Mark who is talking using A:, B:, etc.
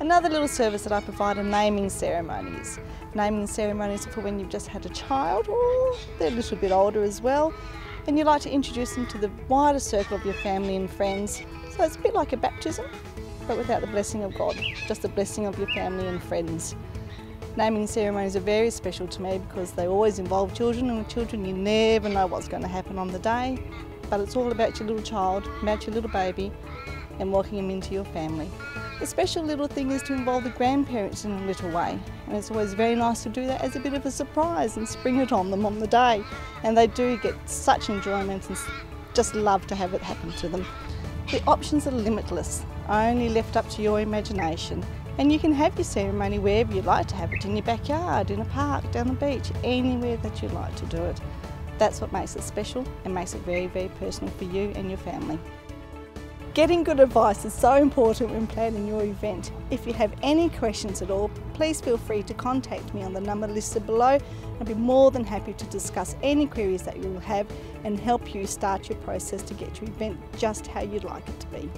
A: Another little service that I provide are naming ceremonies. Naming ceremonies are for when you've just had a child or they're a little bit older as well and you like to introduce them to the wider circle of your family and friends. So it's a bit like a baptism but without the blessing of God, just the blessing of your family and friends. Naming ceremonies are very special to me because they always involve children and with children you never know what's going to happen on the day but it's all about your little child, about your little baby and welcoming them into your family. The special little thing is to involve the grandparents in a little way and it's always very nice to do that as a bit of a surprise and spring it on them on the day and they do get such enjoyment and just love to have it happen to them. The options are limitless, only left up to your imagination and you can have your ceremony wherever you like to have it, in your backyard, in a park, down the beach, anywhere that you like to do it. That's what makes it special and makes it very, very personal for you and your family. Getting good advice is so important when planning your event. If you have any questions at all, please feel free to contact me on the number listed below. I'll be more than happy to discuss any queries that you will have and help you start your process to get your event just how you'd like it to be.